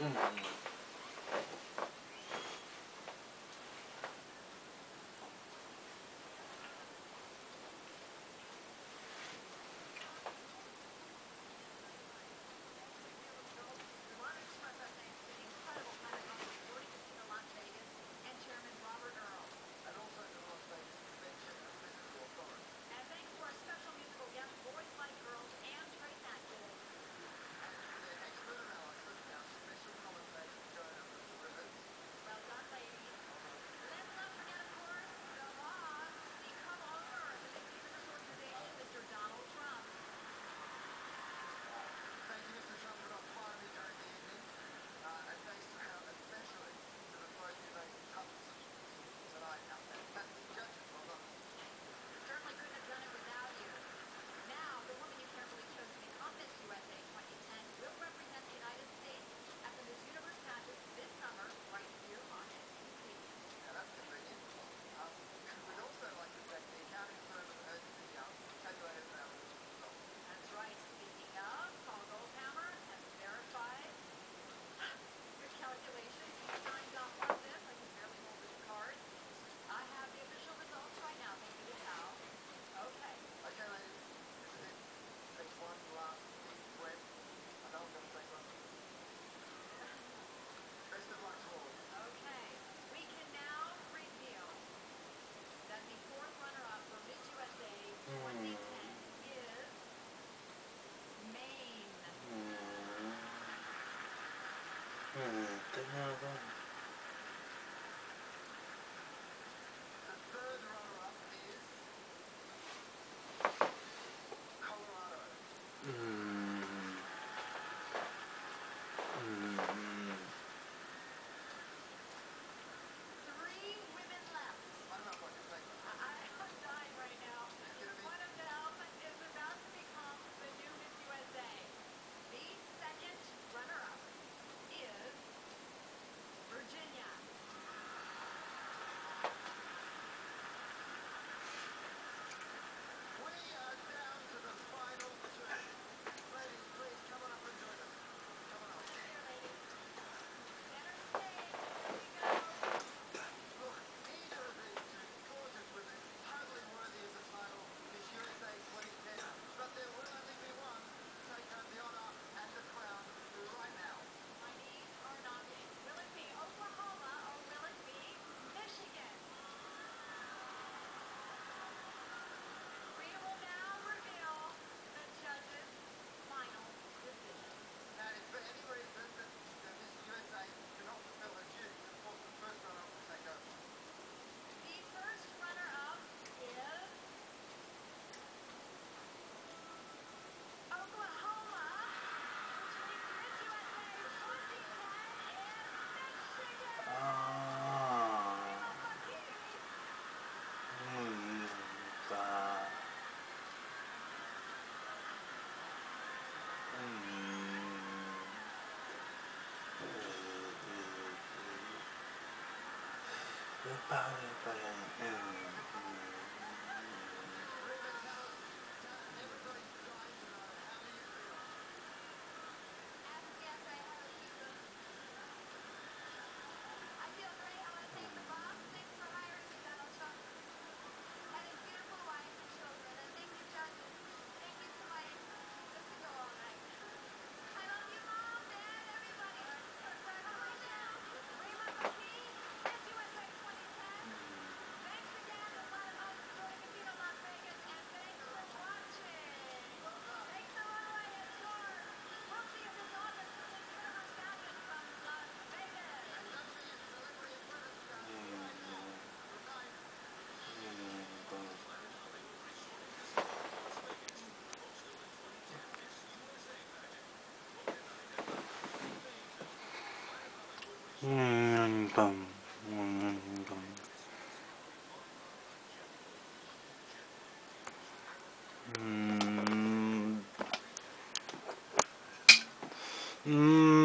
うん Yung pangit pala. Mm. 음, 음,